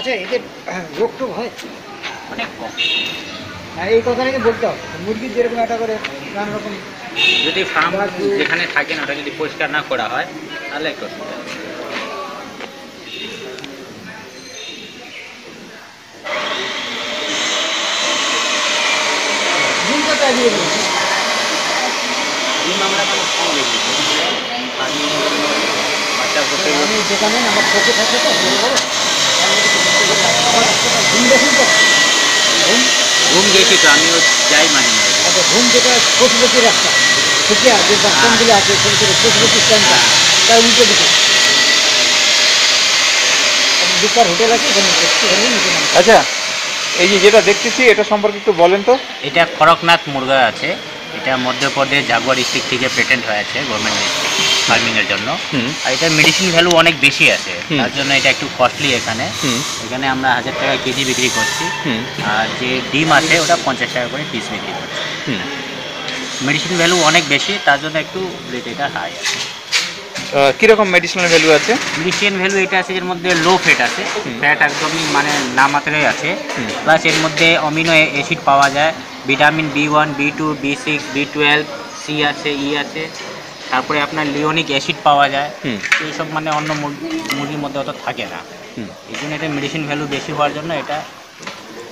আচ্ছা এদের রোগ টোগ হয়? অনেক কম হ্যাঁ এই কথাটাকে বলতে হবে। মুরগির যেরকম একটা করে নানা রকম যদি ফার্ম যেখানে থাকে না ওটা যদি পরিষ্কার না করা হয় তাহলে একটু অসুবিধা আমি দোকানে আমার চোখে থাকে তো ঘুম দেখুন তো ঘুম ঘুম দেখি তো আমিও যাই মাঝে আচ্ছা ঘুম যেটা পশুপতি রাস্তা। ঠিক আছে যে বাসস্ট্যান্ডগুলো আছে ছোটো ছোটো পশুপতি স্ট্যান্ডটা তার উল্টো দিকে। দুপার হোটেল আছে ওখানে একটু হলে নিচে নামতে হবে। আচ্ছা এই যে যেটা দেখতেছি এটা সম্পর্কে একটু বলেন তো। এটা খড়কনাথ মুরগা আছে। এটা মধ্যপ্রদেশ জাগুয়ার ডিস্ট্রিক্ট থেকে পেটেন্ট হয়েছে গভর্নমেন্ট ফার্মিংয়ের জন্য। আর এটা মেডিসিন ভ্যালু অনেক বেশি আছে। তার জন্য এটা একটু কস্টলি এখানে। এখানে আমরা হাজার টাকা কেজি বিক্রি করছি। আর যে ডিম আছে ওটা পঞ্চাশ টাকা করে পিস বিক্রি করছি। মেডিসিন ভ্যালু অনেক বেশি তার জন্য একটু রেট এটা হাই আছে। কীরকম মেডিসিনাল ভ্যালু আছে? মেডিসিন ভ্যালু এটা আছে এর মধ্যে লো ফ্যাট আছে। ফ্যাট একদমই মানে নামাত্রায় আছে। হুম। প্লাস এর মধ্যে অমিনো অ্যাসিড পাওয়া যায়। Vitamin B one B two B six B twelve C আছে ই আছে। তারপরে আপনার লিওনিক অ্যাসিড পাওয়া যায়। এইসব মানে অন্য মুরগি- মুরগির মধ্যে অত থাকে না। এই জন্য এটা মেডিসিন ভ্যালু বেশি হওয়ার জন্য এটা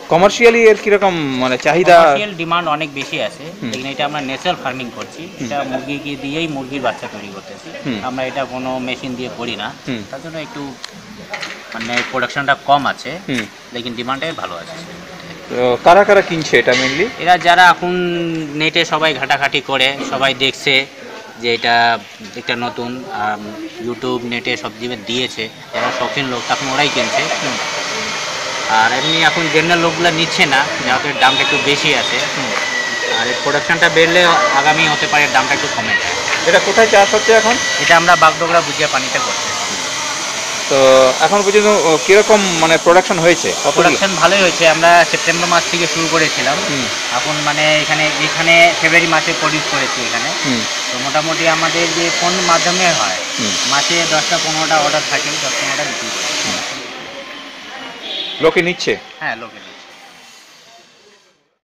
কমার্শিয়ালি এর কীরকম মানে চাহিদা? কমার্শিয়াল ডিমান্ড অনেক বেশি আছে। লেকিন এটা আমরা ন্যাচারাল ফার্মিং করছি। এটা মুরগিকে দিয়েই মুরগির বাচ্চা তৈরি করতেছি। আমরা এটা কোনো মেশিন দিয়ে করি না। তার জন্য একটু মানে প্রোডাকশনটা কম আছে। লেকিন ডিমান্ডটাই ভালো আছে। তো কারা কারা কিনছে এটা মেনলি এরা যারা এখন নেটে সবাই ঘাটাঘাটি করে সবাই দেখছে। যে এটা একটা নতুন ইউটিউব নেটে সব জিনিস দিয়েছে যারা শখিন লোক তখন ওরাই কিনছে। আর এমনি এখন জেনারেল লোকগুলো নিচ্ছে না যাতে দামটা একটু বেশি আছে। আর এর প্রোডাকশনটা বেড়লে আগামী হতে পারে দামটা একটু কমে যায়। এটা কোথায় চাষ হচ্ছে এখন? এটা আমরা বাগডোগরা বুঝিয়া পানিতে করছি। তো এখন পর্যন্ত কীরকম মানে প্রোডাকশন হয়েছে? প্রোডাকশন ভালোই হয়েছে। আমরা সেপ্টেম্বর মাস থেকে শুরু করেছিলাম। এখন মানে এখানে এখানে ফেব্রুয়ারি মাসে প্রডিউস করেছি এখানে। তো মোটামুটি আমাদের যে ফোন মাধ্যমে হয় মাসে দশটা পনেরোটা অর্ডার থাকে দশ পনেরোটা বিক্রি করি লোকে নিচ্ছে? হ্যাঁ লোকে নিচ্ছে।